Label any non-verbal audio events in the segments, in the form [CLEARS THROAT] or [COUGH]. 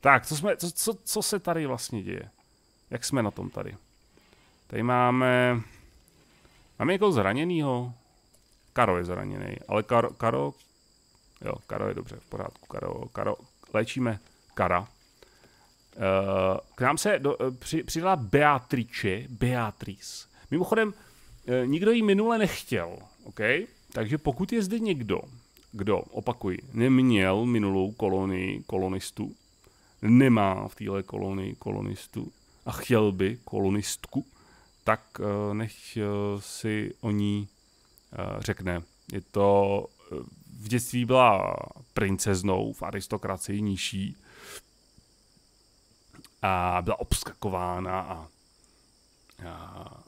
Tak, co, jsme, co, co, co se tady vlastně děje? Jak jsme na tom tady? Tady máme... Máme někoho zraněnýho? Karo je zraněný, ale Karo, Karo... Jo, Karo je dobře, v pořádku. Karo, Karo, léčíme Kara. Uh, k nám se do, uh, při, přidala Beatrice, Beatrice. Mimochodem, uh, nikdo ji minule nechtěl, OK? Takže pokud je zde někdo, kdo, opakuji, neměl minulou kolonii kolonistů, nemá v téhle kolonii kolonistu a chtěl by kolonistku, tak uh, nech uh, si o ní uh, řekne. Je to v dětství byla princeznou v aristokracii nižší a byla obskakována a, a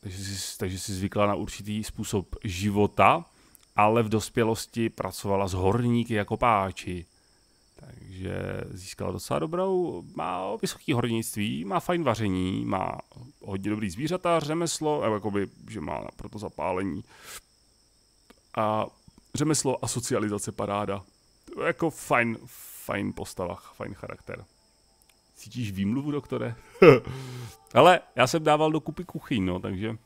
takže, si, takže si zvykla na určitý způsob života, ale v dospělosti pracovala s horníky jako páči. Takže získala docela dobrou, má vysoké hornictví, má fajn vaření, má hodně dobrý zvířata, řemeslo, jakoby, že má proto zapálení. A řemeslo a socializace paráda. Jako fajn, fajn postava, fajn charakter. Cítíš výmluvu, doktore? [LAUGHS] Ale já jsem dával do kupy kuchyň, no, takže...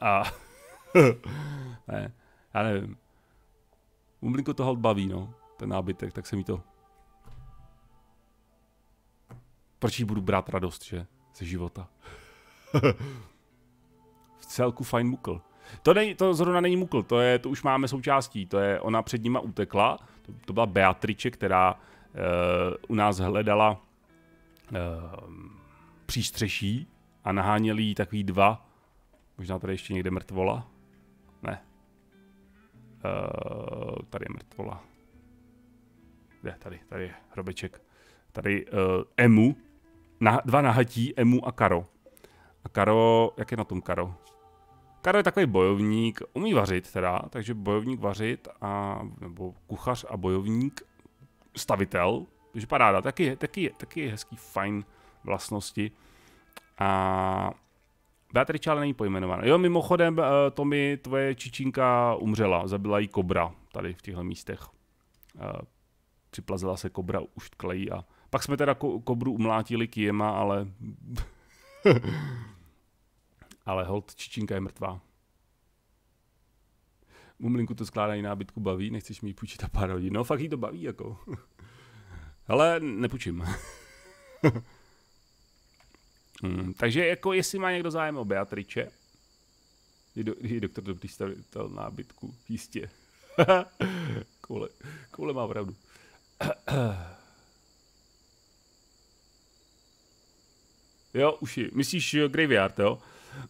A... [LAUGHS] ne, já nevím. Umlinko to baví, no, ten nábytek, tak se mi to... Proč jí budu brát radost, že? Ze života. [LAUGHS] v celku fajn mukl. To, není, to zrovna není mukl, to, je, to už máme součástí, to je, ona před nima utekla, to, to byla Beatrice, která uh, u nás hledala uh, přístřeší a naháněli jí takový dva, možná tady ještě někde mrtvola, ne, uh, tady je mrtvola, je, tady, tady je hrobeček, tady uh, Emu, na, dva nahatí, Emu a Karo. A Karo, jak je na tom Karo? Karo je takový bojovník, umí vařit teda, takže bojovník vařit a, nebo kuchař a bojovník, stavitel, takže paráda, taky, taky, taky je hezký, fajn vlastnosti. A Beatrice ale není pojmenovaná. Jo, mimochodem, eh, Tomi, tvoje čičinka umřela, zabila jí kobra tady v těchto místech. Připlazila se kobra už tklejí a pak jsme teda ko- kobru umlátili kijema, ale [LAUGHS] ale hold, čičinka je mrtvá. Mumlinku to skládání nábytku baví, nechceš mi půjčit a pár hodin. No fakt jí to baví, jako. [LAUGHS] Ale nepůjčím. [LAUGHS] hmm, takže jako jestli má někdo zájem o Beatriče, je, do, je doktor dobrý stavitel nábytku, jistě. koule, koule má pravdu. [CLEARS THROAT] jo, uši. Myslíš Graveyard, jo?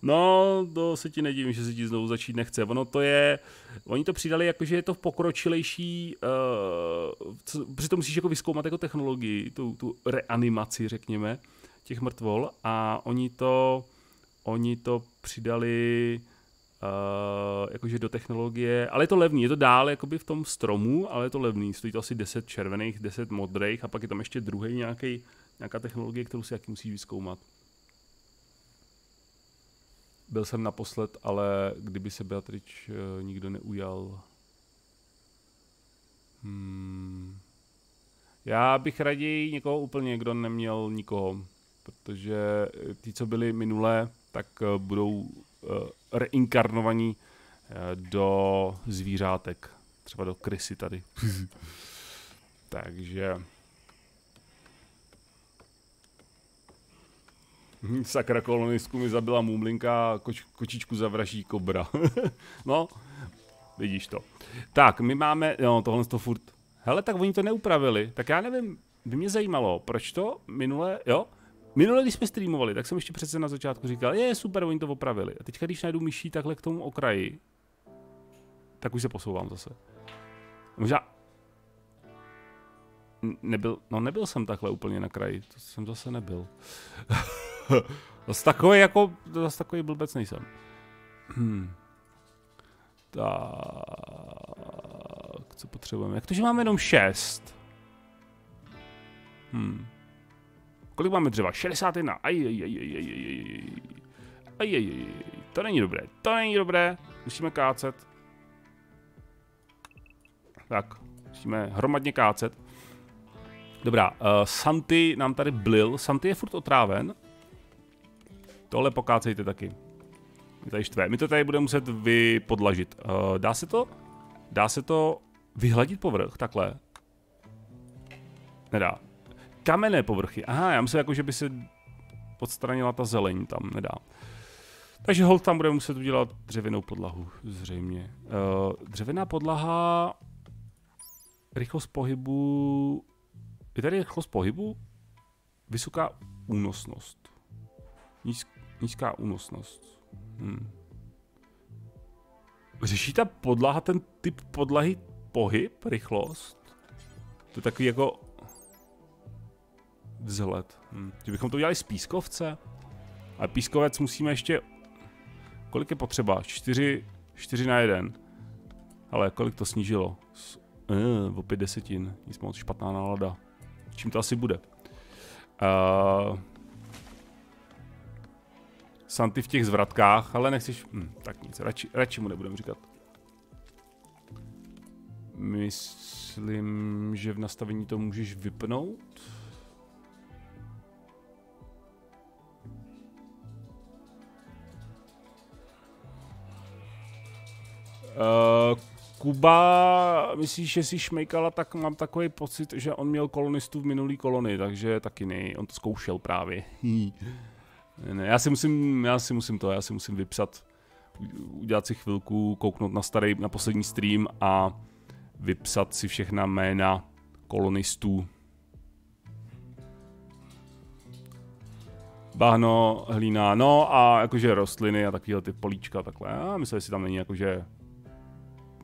No, to se ti nedivím, že se ti znovu začít nechce. Ono to je, oni to přidali jako, že je to v pokročilejší, uh, co, přitom musíš jako vyzkoumat jako technologii, tu, tu reanimaci, řekněme, těch mrtvol a oni to, oni to přidali uh, jakože do technologie, ale je to levný, je to dál jakoby v tom stromu, ale je to levný, stojí to asi 10 červených, 10 modrých a pak je tam ještě druhý nějaký, nějaká technologie, kterou si jaký musíš vyzkoumat. Byl jsem naposled, ale kdyby se Beatrič uh, nikdo neujal. Hmm. Já bych raději někoho úplně, kdo neměl nikoho, protože ti, co byli minulé, tak uh, budou reinkarnovaní uh, do zvířátek. Třeba do krysy tady. [LAUGHS] Takže Sakra kolonistku mi zabila mumlinka, koč, kočičku zavraží kobra. [LAUGHS] no, vidíš to. Tak, my máme, no tohle to furt, hele, tak oni to neupravili, tak já nevím, by mě zajímalo, proč to minule, jo, minule, když jsme streamovali, tak jsem ještě přece na začátku říkal, je super, oni to opravili. A teďka, když najdu myší takhle k tomu okraji, tak už se posouvám zase. Možná, nebyl, no nebyl jsem takhle úplně na kraji, to jsem zase nebyl. [LAUGHS] zase takový jako, zase takový blbec nejsem. Hmm. Tak, co potřebujeme? Jak to, že máme jenom šest? Hmm. Kolik máme dřeva? 61. Aj, aj, aj, aj, aj, aj. Aj, aj, aj. To není dobré. To není dobré. Musíme kácet. Tak, musíme hromadně kácet. Dobrá, eh, uh, Santy nám tady blil. Santy je furt otráven. Tohle pokácejte taky. My tady štve. My to tady budeme muset vypodlažit. Uh, dá se to? Dá se to vyhladit povrch takhle? Nedá. Kamenné povrchy. Aha, já myslím jako, že by se odstranila ta zeleň tam, nedá. Takže hold tam budeme muset udělat dřevěnou podlahu, zřejmě. Uh, dřevěná podlaha... Rychlost pohybu... Je tady rychlost pohybu? Vysoká únosnost. Níz, nízká únosnost. Hmm. Řeší ta podlaha ten typ podlahy pohyb, rychlost? To je takový jako vzhled. Hmm. Že bychom to udělali z pískovce? Ale pískovec musíme ještě... Kolik je potřeba? Čtyři, čtyři na jeden. Ale kolik to snížilo? S, uh, o pět desetin. Nic moc špatná nálada. Čím to asi bude? Uh, Santy v těch zvratkách, ale nechceš... Hm, tak nic, radši, radši mu nebudem říkat. Myslím, že v nastavení to můžeš vypnout. Uh, Kuba, myslíš, že si šmejkala, tak mám takový pocit, že on měl kolonistů v minulý kolony, takže taky nej, on to zkoušel právě. [LAUGHS] ne, já si musím, já si musím to, já si musím vypsat, udělat si chvilku, kouknout na starý, na poslední stream a vypsat si všechna jména kolonistů. Bahno, hlína, no a jakože rostliny a takovéhle ty políčka takhle. Já myslím, že si tam není jakože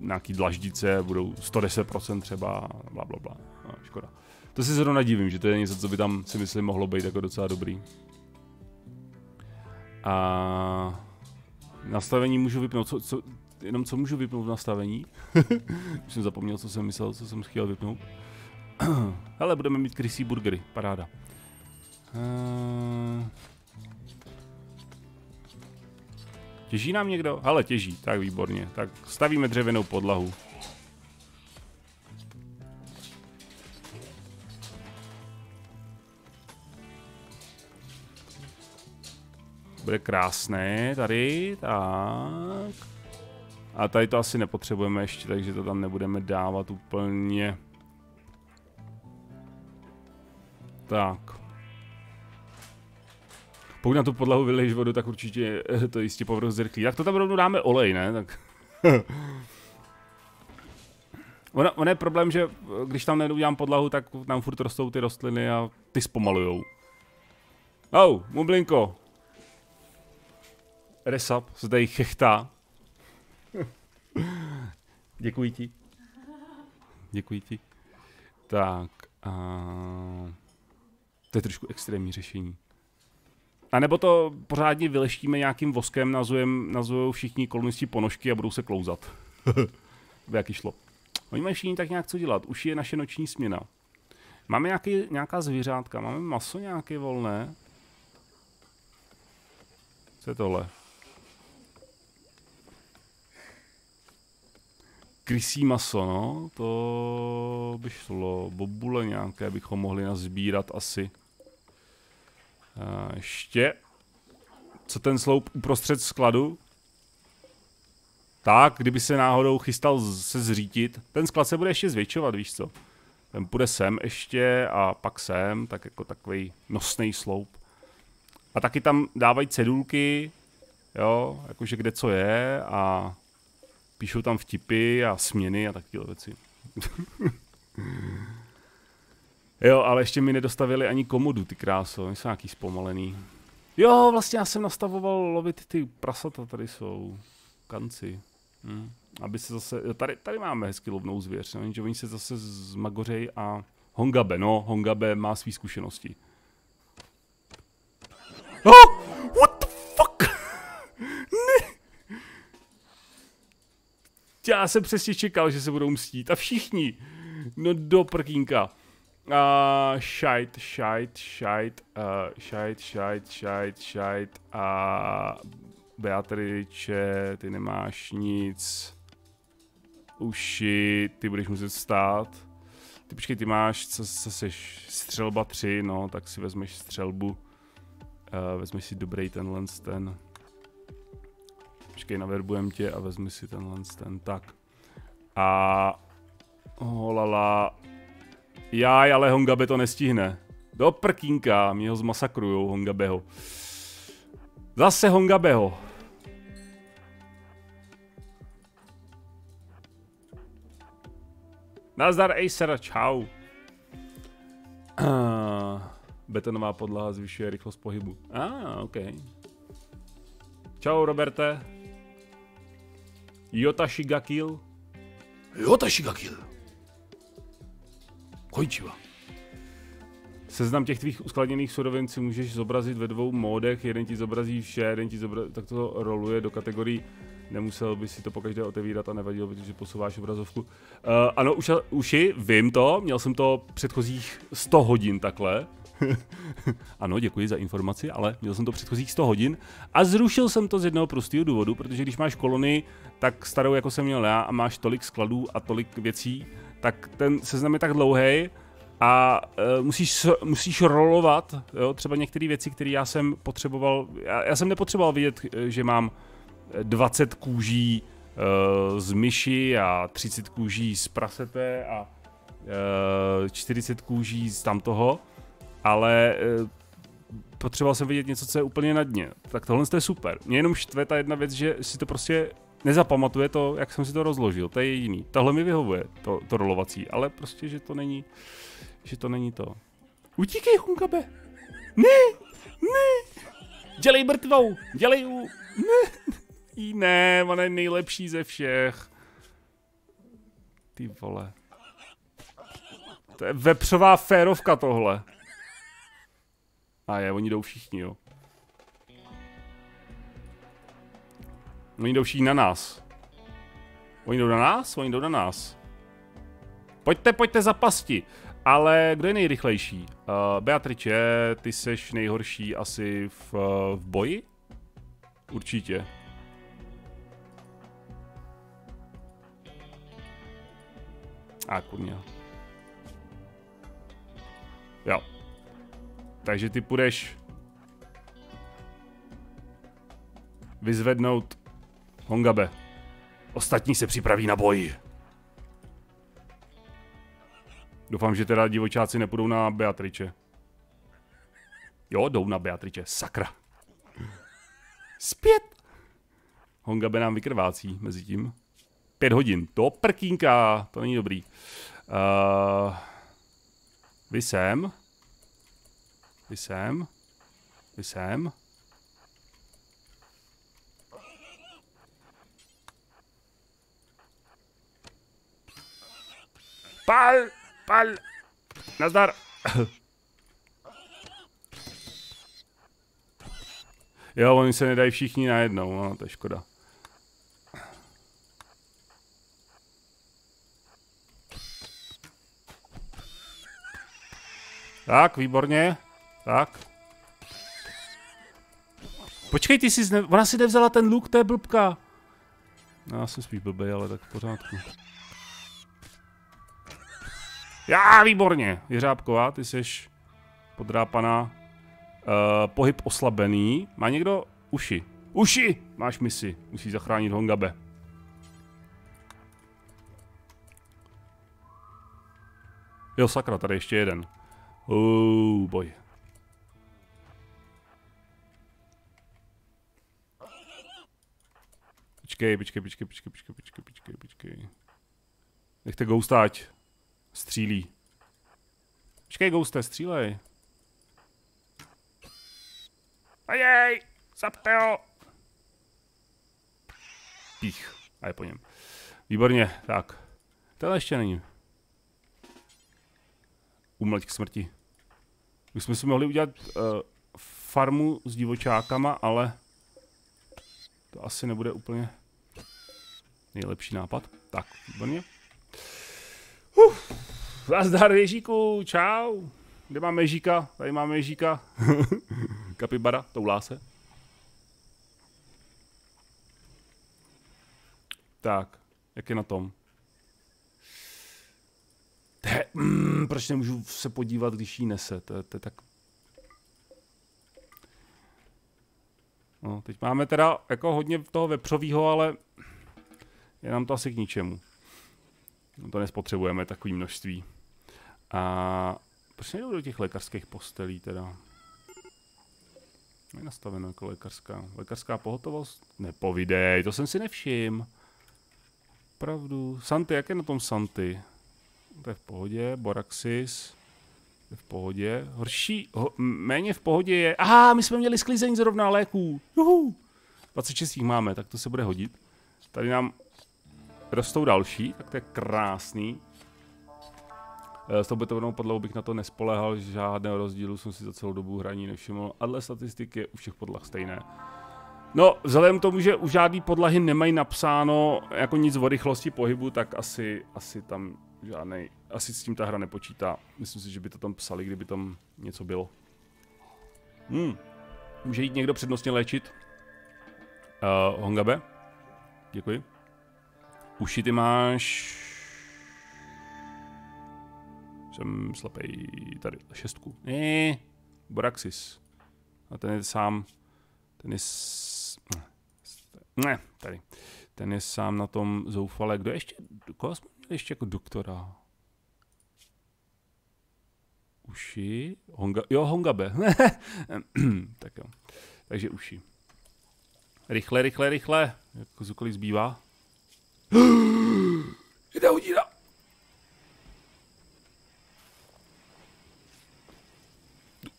nějaký dlaždice budou 110% třeba, bla, bla, bla. No, škoda. To si zrovna divím, že to je něco, co by tam si myslím mohlo být jako docela dobrý. A nastavení můžu vypnout, co, co, jenom co můžu vypnout v nastavení? [LAUGHS] Už jsem zapomněl, co jsem myslel, co jsem chtěl vypnout. [CLEARS THROAT] Hele, budeme mít krysí burgery, paráda. Uh... Těží nám někdo? Ale těží, tak výborně. Tak stavíme dřevěnou podlahu. Bude krásné tady, tak. A tady to asi nepotřebujeme ještě, takže to tam nebudeme dávat úplně. Tak. Pokud na tu podlahu vyleješ vodu, tak určitě [LAUGHS] to jistě povrch zrychlí. Tak to tam rovnou dáme olej, ne? Tak. [LAUGHS] ono, ono je problém, že když tam neudělám podlahu, tak nám furt rostou ty rostliny a ty zpomalujou. Oh, mublinko. Resap zde chechtá. [LAUGHS] Děkuji ti. Děkuji ti. Tak. A... To je trošku extrémní řešení. A nebo to pořádně vyleštíme nějakým voskem, nazujem, nazujou všichni kolonisti ponožky a budou se klouzat. [LAUGHS] By jaký šlo. Oni mají všichni tak nějak co dělat. Už je naše noční směna. Máme nějaký, nějaká zvířátka, máme maso nějaké volné. Co je tohle? Krysí maso, no, to by šlo. Bobule nějaké bychom mohli nazbírat asi. A ještě. Co ten sloup uprostřed skladu? Tak, kdyby se náhodou chystal se zřítit. Ten sklad se bude ještě zvětšovat, víš co. Ten půjde sem ještě a pak sem, tak jako takový nosný sloup. A taky tam dávají cedulky, jo, jakože kde co je a píšou tam vtipy a směny a takové věci. [LAUGHS] jo, ale ještě mi nedostavili ani komodu, ty kráso, jsou nějaký zpomalený. Jo, vlastně já jsem nastavoval lovit ty prasata, tady jsou kanci. Hm. Aby se zase, tady, tady máme hezky lovnou zvěř, no, že oni se zase zmagořej a Hongabe, no, Hongabe má své zkušenosti. Oh! What the fuck? [LAUGHS] ne! Já jsem přesně čekal, že se budou mstít. A všichni. No do prkínka. Šajt, šajt, uh, šajt, šajt, šajt, šajt a Beatriče, ty nemáš nic. Uši, ty budeš muset stát. Ty počkej, ty máš, co, co seš, střelba 3, no, tak si vezmeš střelbu. Uh, vezmeš si dobrý tenhle ten. Počkej, naverbujem tě a vezmi si tenhle ten, tak. A... Holala. Jaj, ale Hongabe to nestihne. Do prkínka, mě ho zmasakrujou Hongabeho. Zase Hongabeho. Nazdar Acer, čau. Uh, betonová podlaha zvyšuje rychlost pohybu. A, ah, OK. Čau, Roberte. Jota Shigakil. Jota Shigakil. Končiva. Seznam těch tvých uskladněných surovin si můžeš zobrazit ve dvou módech, jeden ti zobrazí vše, jeden ti zobrazí, tak to roluje do kategorií nemusel by si to pokaždé otevírat a nevadilo by, že posouváš obrazovku. Uh, ano, už, uši, vím to, měl jsem to předchozích 100 hodin takhle. [LAUGHS] ano, děkuji za informaci, ale měl jsem to předchozích 100 hodin a zrušil jsem to z jednoho prostého důvodu, protože když máš kolony tak starou, jako jsem měl já, a máš tolik skladů a tolik věcí, tak ten seznam je tak dlouhý, a uh, musíš, musíš rolovat, jo, třeba některé věci, které já jsem potřeboval, já, já jsem nepotřeboval vidět, že mám 20 kůží uh, z myši a 30 kůží z prasete a uh, eh, 40 kůží z tamtoho, ale uh, potřeboval jsem vidět něco, co je úplně na dně. Tak tohle je super. Mě jenom štve ta jedna věc, že si to prostě nezapamatuje to, jak jsem si to rozložil. To je jediný. Tohle mi vyhovuje, to, to rolovací, ale prostě, že to není, že to není to. Utíkej, Hunkabe! Ne! Ne! Dělej mrtvou! Dělej u... Ne! Jí ne, on je nejlepší ze všech. Ty vole. To je vepřová férovka tohle. A je, oni jdou všichni, jo. Oni jdou všichni na nás. Oni jdou na nás? Oni jdou na nás. Pojďte, pojďte za pasti. Ale kdo je nejrychlejší? Uh, Beatrice, ty seš nejhorší asi v, uh, v boji? Určitě. A kurňa. Jo. Takže ty půjdeš vyzvednout Hongabe. Ostatní se připraví na boj. Doufám, že teda divočáci nepůjdou na Beatriče. Jo, jdou na Beatriče. Sakra. Zpět. Hongabe nám vykrvácí mezi tím. Pět hodin. To prkínka, to není dobrý. Uh, vy sem. Vy sem. Vy sem. Pal! Pal! Nazdar! jo, oni se nedají všichni najednou, no, to je škoda. Tak, výborně. Tak. Počkej, ty jsi zne... Ona si nevzala ten luk, to je blbka. No, já jsem spíš blbej, ale tak v pořádku. Já, výborně. Jeřábková, ty jsi podrápaná. Uh, pohyb oslabený. Má někdo uši? Uši! Máš misi. Musíš zachránit Hongabe. Jo, sakra, tady ještě jeden. Oh boy. Počkej, počkej, počkej, počkej, počkej, počkej, počkej, počkej. Nechte Ghosta, ať střílí. Počkej, Ghoste, střílej. Ajej, zapte ho. Pích, a je po něm. Výborně, tak. Tohle ještě není. Umleť k smrti. Už jsme si mohli udělat uh, farmu s divočákama, ale to asi nebude úplně nejlepší nápad. Tak, výborně. Uh, Zazdar Ježíku, čau. Kde máme Ježíka? Tady máme Ježíka. [LAUGHS] Kapibara, toulá se. Tak, jak je na tom? To je, mm, proč nemůžu se podívat, když jí nese, to, to je tak... No, teď máme teda jako hodně toho vepřového, ale je nám to asi k ničemu. No, to nespotřebujeme takové množství. A proč nejdou do těch lékařských postelí teda? Je nastaveno jako lékařská. Lékařská pohotovost? Nepovidej, to jsem si nevšim. Pravdu. Santy, jak je na tom Santy? To je v pohodě. Boraxis. Je v pohodě. Horší, ho, méně v pohodě je... Aha, my jsme měli sklizení zrovna léků. Juhu. 26 jich máme, tak to se bude hodit. Tady nám rostou další, tak to je krásný. Eh, s tou betovnou podlahou bych na to nespolehal, žádného rozdílu jsem si za celou dobu hraní nevšiml. A dle statistiky je u všech podlah stejné. No, vzhledem k tomu, že u žádný podlahy nemají napsáno jako nic o rychlosti pohybu, tak asi, asi tam žádný, asi s tím ta hra nepočítá. Myslím si, že by to tam psali, kdyby tam něco bylo. Hmm. Může jít někdo přednostně léčit? Uh, Hongabe? Děkuji. Uši ty máš... Jsem slepej tady, šestku. Ne, Boraxis. A ten je sám, ten je s... ne, tady. Ten je sám na tom zoufale. Kdo ještě, koho jsme měli ještě jako doktora? Uši? Honga, jo, Hongabe. [LAUGHS] tak jo. Takže uši. Rychle, rychle, rychle. Jak kolik zbývá? Jde hodina.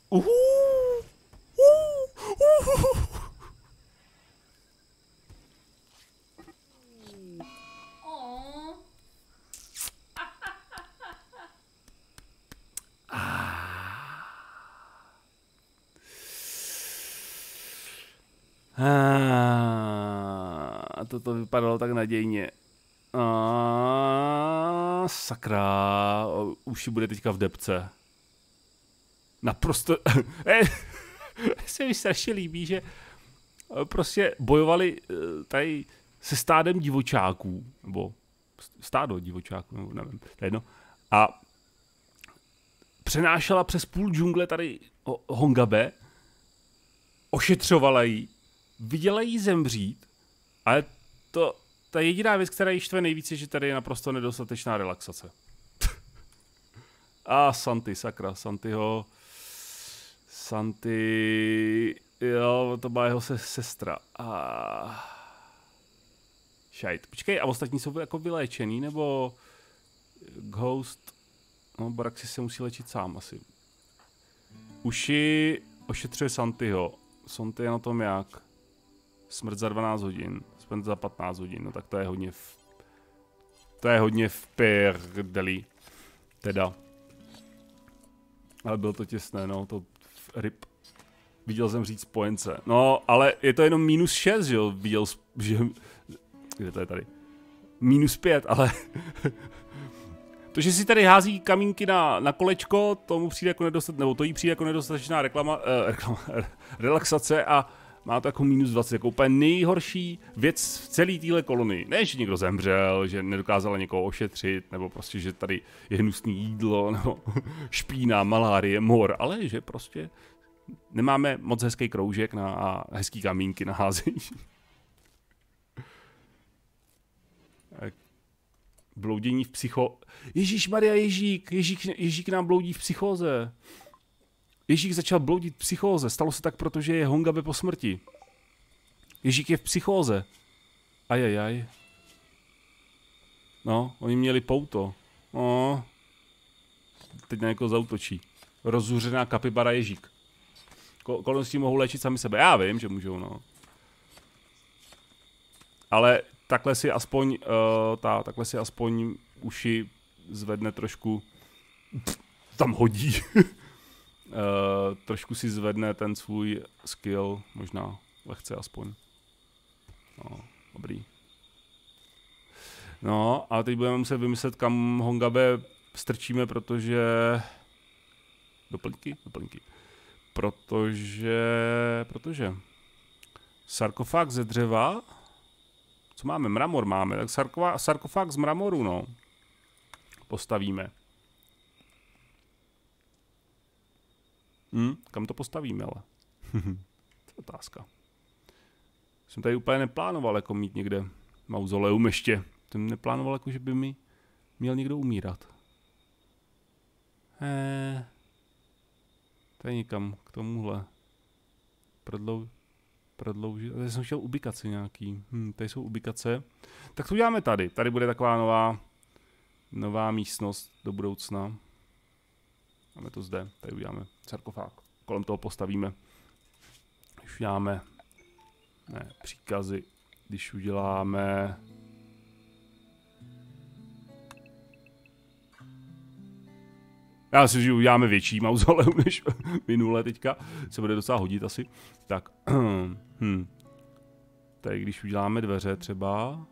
Uhu. A toto vypadalo tak nadějně. A už bude teďka v depce. Naprosto... [LAUGHS] Eh, [LAUGHS] se mi strašně líbí, že eh, prostě bojovali eh, tady se stádem divočáků, nebo stádo divočáků, nebo nevím, to je jedno. A přenášela přes půl džungle tady Hongabe, ošetřovala jí, viděla jí zemřít, ale to, ta jediná věc, která jí štve nejvíc, je, že tady je naprosto nedostatečná relaxace. A Santy, sakra, Santyho... Santy... Jo, to byla jeho se, sestra. A... Šajt. Počkej, a ostatní jsou jako vyléčený, nebo... Ghost... No, Baraxi se musí léčit sám asi. Uši ošetřuje Santyho. Santy je na tom jak? Smrt za 12 hodin. Smrt za 15 hodin. No tak to je hodně v... To je hodně v prdeli. Teda. Ale bylo to těsné, no. To ryb. Viděl jsem říct spojence. No, ale je to jenom minus 6, že jo? Viděl, že... Kde to je tady? Minus 5, ale... [LAUGHS] to, že si tady hází kamínky na, na kolečko, tomu přijde jako nedostat, nebo to jí přijde jako nedostatečná reklama, eh, reklama [LAUGHS] relaxace a má to jako minus 20, jako úplně nejhorší věc v celé téhle kolonii. Ne, že někdo zemřel, že nedokázala někoho ošetřit, nebo prostě, že tady je hnusný jídlo, [LAUGHS] nebo špína, malárie, mor, ale že prostě nemáme moc hezký kroužek na, a hezký kamínky na házení. [LAUGHS] Bloudění v psycho... Ježíš Maria Ježík, Ježík, Ježík nám bloudí v psychóze. Ježík začal bloudit psychóze. Stalo se tak, protože je Hongabe po smrti. Ježík je v psychóze. Ajajaj. No, oni měli pouto. No. Teď na někoho zautočí. Rozzuřená kapibara Ježík. Kolem s tím mohou léčit sami sebe. Já vím, že můžou, no. Ale takhle si aspoň, uh, ta, takhle si aspoň uši zvedne trošku, tam hodí. [LAUGHS] Uh, trošku si zvedne ten svůj skill, možná lehce aspoň. No, dobrý. No, a teď budeme muset vymyslet, kam Hongabe strčíme, protože... Doplňky? Doplňky. Protože... Protože... Sarkofág ze dřeva? Co máme? Mramor máme. Tak sarkofág z mramoru, no. Postavíme. Hm, kam to postavíme, ale? [LAUGHS] to je otázka. Jsem tady úplně neplánoval jako mít někde mauzoleum ještě. Jsem neplánoval jako, že by mi měl někdo umírat. Eh, tady někam k tomuhle. Prodlou, prodloužit. Tady jsem chtěl ubikace nějaký. Hm, tady jsou ubikace. Tak to uděláme tady. Tady bude taková nová, nová místnost do budoucna. Máme to zde. Tady uděláme sarkofág. Kolem toho postavíme. Už uděláme ne, příkazy. Když uděláme Já si že uděláme větší mauzoleum [LAUGHS] než minule teďka. Se bude docela hodit asi. Tak. [CLEARS THROAT] hm. Tady když uděláme dveře třeba.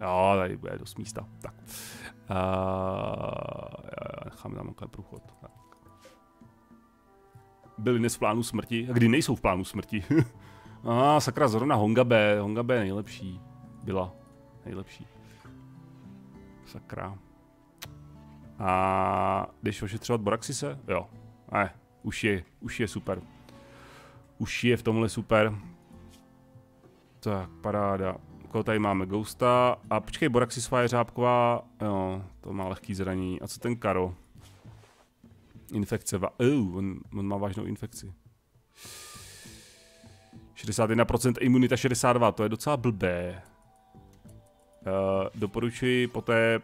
Jo, tady bude dost místa. Tak. Uh, necháme tam průchod. Tak. Byly dnes v plánu smrti. A kdy nejsou v plánu smrti? [LAUGHS] A ah, sakra, zrovna Hongabe. Hongabe nejlepší. Byla nejlepší. Sakra. A jdeš ošetřovat Boraxise? Jo. Ne, už je, už je super. Už je v tomhle super. Tak, paráda. Koho tady máme? Ghosta. A počkej, Boraxisová je řábková. Jo, to má lehký zranění. A co ten Karo? Infekce. Va- uh, on, on má vážnou infekci. 61% imunita 62, to je docela blbé. Uh, doporučuji poté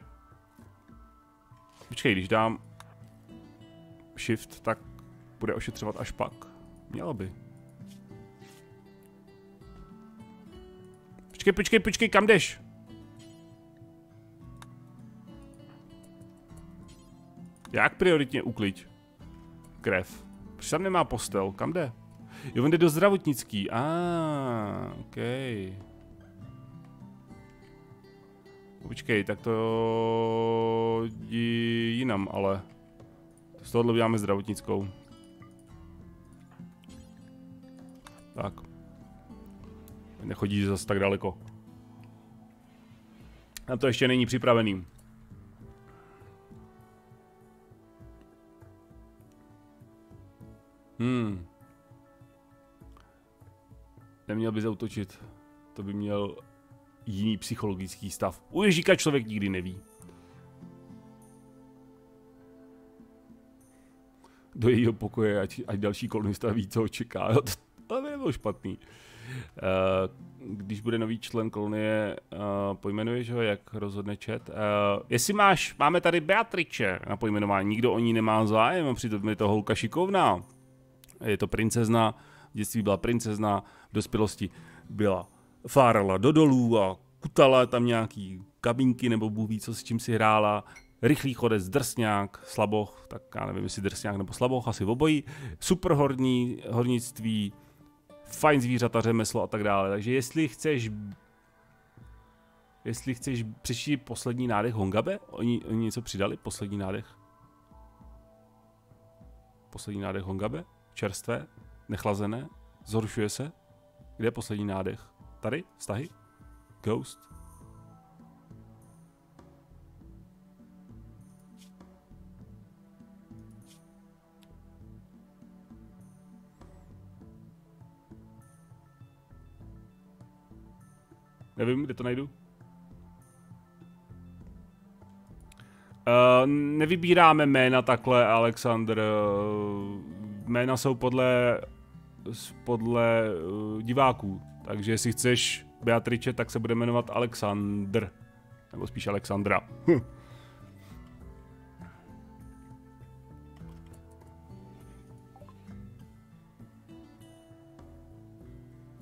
Počkej, když dám shift, tak bude ošetřovat až pak. Mělo by. Počkej, počkej, počkej, kam jdeš? Jak prioritně ukliď? Krev. Proč tam nemá postel? Kam jde? Jo, on jde do zdravotnický. A, ah. Okay. Počkej, tak to jinam, ale z tohohle uděláme zdravotnickou. Nechodí zase tak daleko. A to ještě není připravený. Hmm. Neměl by zautočit. To by měl jiný psychologický stav. U Ježíka člověk nikdy neví. Do jejího pokoje, ať, ať další kolonista ví, co čeká. [LAUGHS] to by nebylo špatný. Uh, když bude nový člen kolonie, uh, pojmenuješ ho, jak rozhodne chat. Uh, jestli máš, máme tady Beatriče na pojmenování, nikdo o ní nemá zájem, přitom je to holka šikovná. Je to princezna, v dětství byla princezna, v dospělosti byla fárala do dolů a kutala tam nějaký kabinky nebo Bůh ví, co s čím si hrála. Rychlý chodec, drsňák, slaboch, tak já nevím, jestli drsňák nebo slaboch, asi obojí. Super horní, hornictví, fajn zvířata, řemeslo a tak dále. Takže jestli chceš Jestli chceš přečíst poslední nádech Hongabe, oni, oni něco přidali, poslední nádech. Poslední nádech Hongabe, čerstvé, nechlazené, zhoršuje se. Kde je poslední nádech? Tady? Vztahy? Ghost? Nevím, kde to najdu. Uh, nevybíráme jména takhle, Alexander. Uh, jména jsou podle, podle uh, diváků. Takže jestli chceš Beatrice, tak se bude jmenovat Alexandr. Nebo spíš Alexandra. Hm.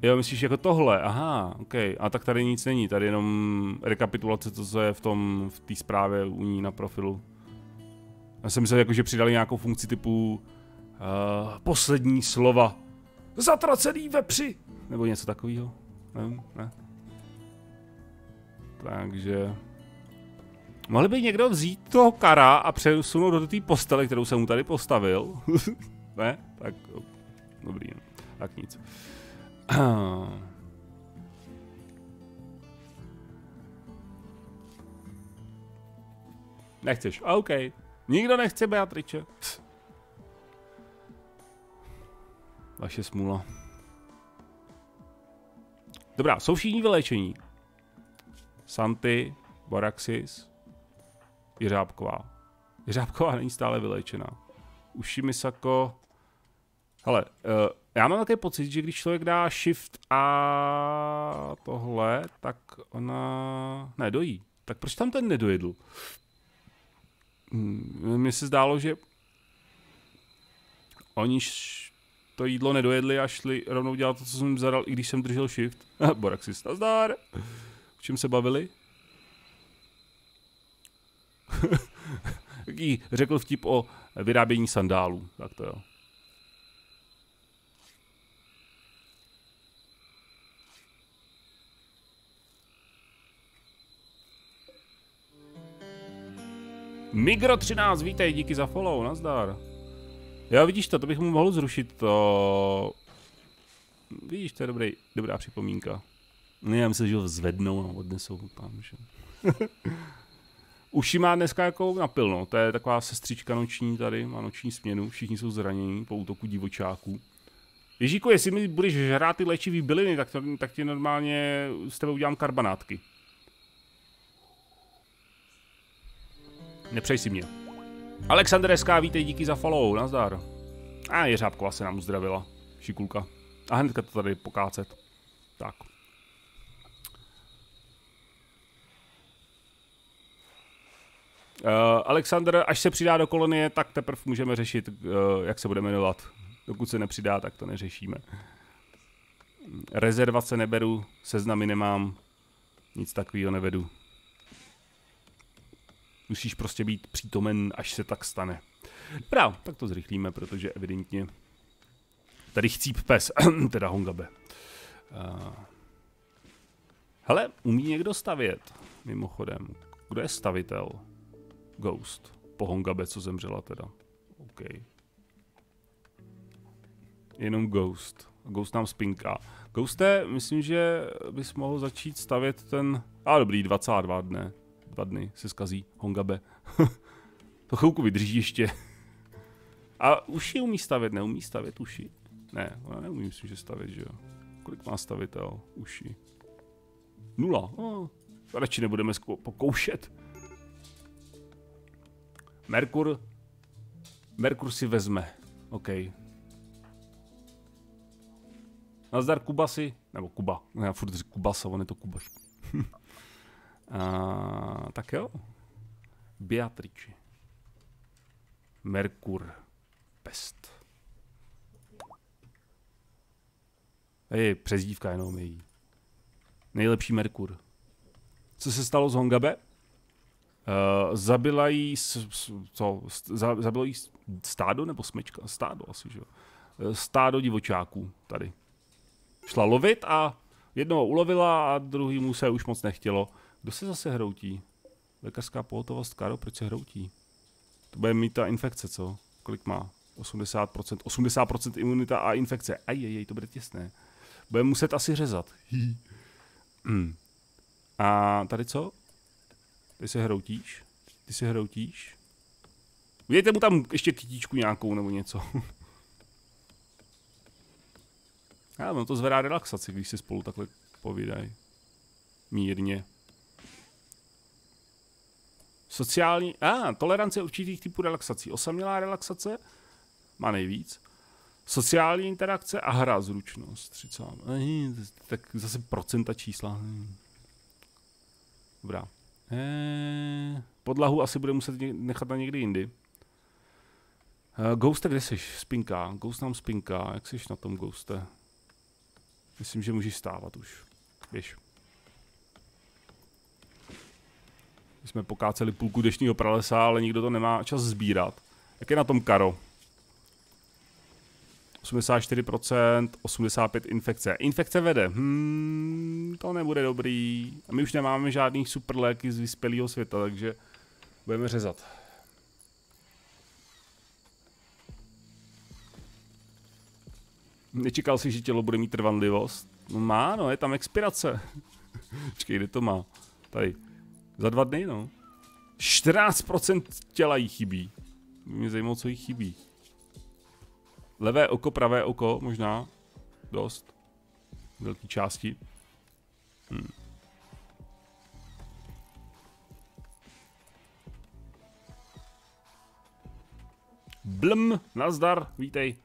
Jo, myslíš jako tohle, aha, ok. A tak tady nic není, tady jenom rekapitulace, co je v tom, v té zprávě u ní na profilu. Já jsem myslel, jako, že přidali nějakou funkci typu uh, poslední slova. Zatracený vepři! Nebo něco takového. Ne, ne. Takže... Mohli by někdo vzít toho kara a přesunout do té postele, kterou jsem mu tady postavil? [LAUGHS] ne? Tak dobrý. Ne. Tak nic. [CLEARS THROAT] Nechceš, OK. Nikdo nechce Beatriče. Vaše smůla. Dobrá, jsou všichni vyléčení. Santy, Boraxis, Jiřábková. Jiřábková není stále vyléčená. Ušimisako. Hele, uh, já mám takový pocit, že když člověk dá shift a tohle, tak ona... Ne, dojí. Tak proč tam ten nedojedl? Hmm, mně se zdálo, že oni to jídlo nedojedli a šli rovnou dělat to, co jsem zadal, i když jsem držel shift. [LAUGHS] Boraxis, nazdar. O čem se bavili? [LAUGHS] Řekl vtip o vyrábění sandálů. Tak to jo. Migro 13, vítej, díky za follow, nazdar. Jo, vidíš to, to bych mu mohl zrušit to... Vidíš, to je dobrý, dobrá připomínka. No já myslím, že ho zvednou a odnesou tam, že... [LAUGHS] Uši má dneska jako napilno, to je taková sestřička noční tady, má noční směnu, všichni jsou zranění po útoku divočáků. Ježíku, jestli mi budeš žrát ty léčivý byliny, tak, to, tak ti normálně s tebou udělám karbanátky. Nepřej si mě. Alexander SK, vítej, díky za follow, nazdar. A je řábko se nám uzdravila, šikulka. A hnedka to tady pokácet. Tak. Uh, Alexander, až se přidá do kolonie, tak teprve můžeme řešit, uh, jak se bude jmenovat. Dokud se nepřidá, tak to neřešíme. Rezervace neberu, seznamy nemám, nic takového nevedu. Musíš prostě být přítomen, až se tak stane. Dobrá, tak to zrychlíme, protože evidentně tady chcíp pes, [CLEARS THROAT] teda Hongabe. Uh, hele, umí někdo stavět, mimochodem. Kdo je stavitel? Ghost. Po Hongabe, co zemřela teda. OK. Jenom Ghost. Ghost nám spinká. Ghoste, myslím, že bys mohl začít stavět ten... A dobrý, 22 dne dva dny se skazí Hongabe. [LAUGHS] to chvilku vydrží ještě. A uši umí stavět, neumí stavět uši? Ne, ona neumí, myslím, že stavět, že jo. Kolik má stavitel uši? Nula. Oh, radši nebudeme pokoušet. Merkur. Merkur si vezme. OK. Nazdar Kubasi. Nebo Kuba. Já furt říkám Kubasa, on je to Kubaš. A, tak jo. Beatrice. Merkur. Pest. Hej, přezdívka jenom její. Nejlepší Merkur. Co se stalo s Hongabe? Uh, zabila jí, s, s, co, za, zabilo jí stádo nebo smečka? Stádo asi, že jo. Uh, stádo divočáků tady. Šla lovit a jednoho ulovila a druhýmu se už moc nechtělo kdo se zase hroutí? Lékařská pohotovost, Karo, proč se hroutí? To bude mít ta infekce, co? Kolik má? 80%, 80% imunita a infekce. Ajejej, to bude těsné. Bude muset asi řezat. [CLEARS THROAT] A tady co? Ty se hroutíš? Ty se hroutíš? Udějte mu tam ještě kytíčku nějakou nebo něco. [LAUGHS] Já, no to zvedá relaxaci, když si spolu takhle povídají. Mírně. Sociální, a ah, tolerance určitých typů relaxací. Osamělá relaxace má nejvíc. Sociální interakce a hra zručnost. 30. Tak zase procenta čísla. Dobrá. Eee, podlahu asi bude muset nechat na někdy jindy. E, Ghoste, kde jsi? Spinka. Ghost nám spinká. Jak jsi na tom, Ghoste? Myslím, že můžeš stávat už. Běž. My jsme pokáceli půlku dešního pralesa, ale nikdo to nemá čas sbírat. Jak je na tom Karo? 84%, 85 infekce. Infekce vede. Hmm, to nebude dobrý. A my už nemáme žádných super léky z vyspělého světa, takže budeme řezat. Nečekal si, že tělo bude mít trvanlivost? No má, no, je tam expirace. [LAUGHS] Počkej, kde to má? Tady. Za dva dny, no. 14% těla jí chybí. Mě zajímalo, co jí chybí. levé oko, pravé oko, možná. Dost. Velký části. Hmm. Blm, nazdar, vítej.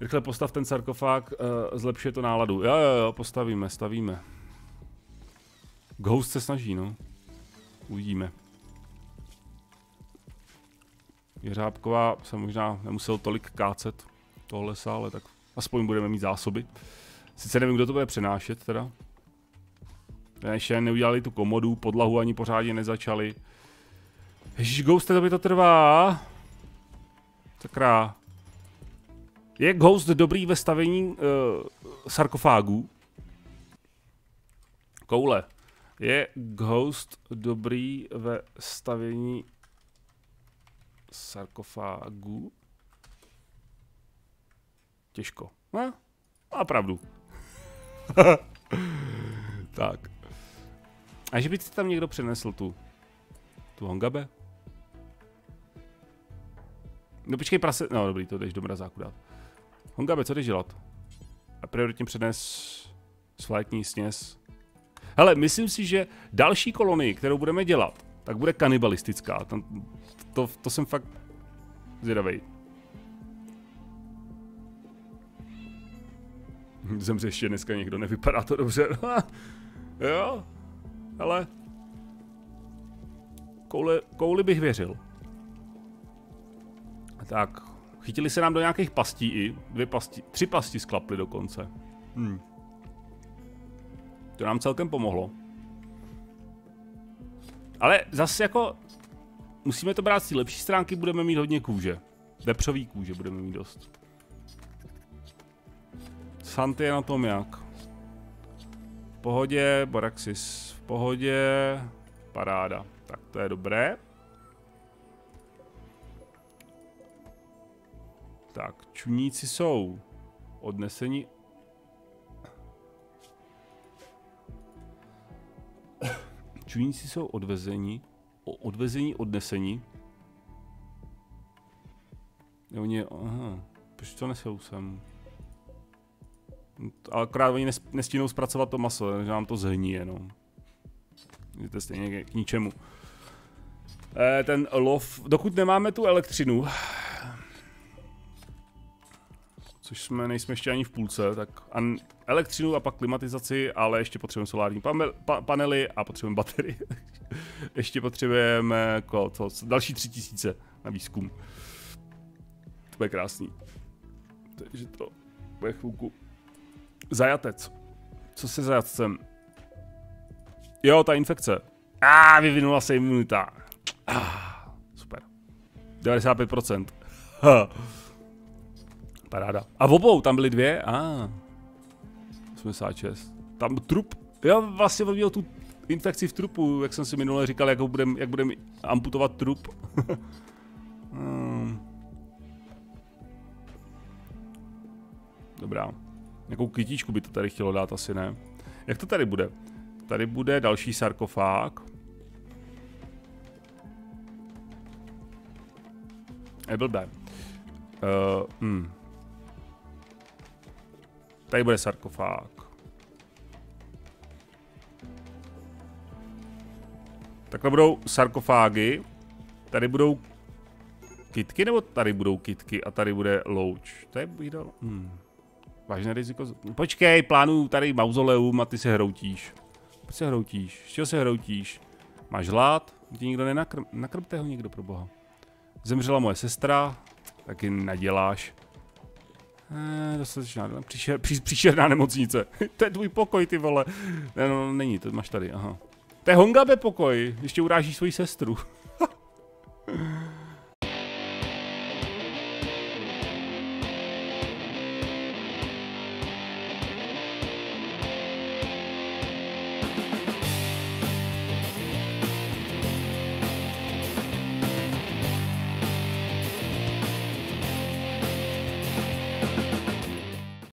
Rychle postav ten sarkofág, uh, zlepšuje to náladu. Jo, jo, jo, postavíme, stavíme. Ghost se snaží, no. Uvidíme. Jeřábková se možná nemusel tolik kácet toho lesa, ale tak aspoň budeme mít zásoby. Sice nevím, kdo to bude přenášet teda. Ještě neudělali tu komodu, podlahu ani pořádně nezačali. Ježíš, Ghost, to by to trvá. Sakra. Je Ghost dobrý ve stavení uh, sarkofágů? Koule. Je Ghost dobrý ve stavění sarkofágů? Těžko. No, má pravdu. [LAUGHS] tak. A že by si tam někdo přenesl tu, tu Hongabe? No počkej, prase, no dobrý, to jdeš do mrazáku dát. Hongabe, co jdeš dělat? A prioritně přenes slétní sněz. Hele, myslím si, že další kolonii, kterou budeme dělat, tak bude kanibalistická. Tam, to, to jsem fakt zvědavej. [LAUGHS] Zemře ještě dneska někdo, nevypadá to dobře. [LAUGHS] jo, ale kouli, kouli bych věřil. Tak, chytili se nám do nějakých pastí i, dvě pasti, tři pasti sklaply dokonce. Hmm. To nám celkem pomohlo. Ale zase jako, musíme to brát z té lepší stránky, budeme mít hodně kůže. Vepřový kůže budeme mít dost. Santy je na tom jak? V pohodě, Boraxis v pohodě, paráda. Tak to je dobré. Tak, čuníci jsou odneseni. Čuníci jsou odvezeni. Odvezení, odnesení. Oni, aha, proč to nesou sem? Ale akorát oni nestínou zpracovat to maso, že nám to zhníje, no. Je to stejně k ničemu. E, ten lov, dokud nemáme tu elektřinu, což jsme, nejsme ještě ani v půlce, tak an, elektřinu a pak klimatizaci, ale ještě potřebujeme solární pa, pa, panely a potřebujeme baterie. [LAUGHS] ještě potřebujeme jako, to, další tři tisíce na výzkum. To bude krásný. Takže to bude chvilku. Zajatec. Co se zajatcem? Jo, ta infekce. A ah, vyvinula se imunita. Ah, super. 95%. Paráda. A obou tam byly dvě? A. Ah. 86. Tam trup. Jo, vlastně měl tu infekci v trupu, jak jsem si minule říkal, jak budeme jak budem amputovat trup. [LAUGHS] hmm. Dobrá. Nějakou kytičku by to tady chtělo dát, asi ne. Jak to tady bude? Tady bude další sarkofág. Je blbé. Uh, hmm. Tady bude sarkofág. Takhle budou sarkofágy. Tady budou kitky, nebo tady budou kitky a tady bude louč? To je výdal. Hmm. Vážné riziko. Počkej, plánuju tady mauzoleum a ty se hroutíš. Proč se hroutíš? Z čeho se hroutíš? Máš hlad? Ti nikdo nenakrm... Nakrmte ho někdo pro boha. Zemřela moje sestra, taky naděláš. Eh, dostatečná, příšer, pří, příšerná nemocnice. [LAUGHS] to je tvůj pokoj, ty vole. Ne, no, není, to máš tady, aha. To je Hongabe pokoj, ještě urážíš svoji sestru.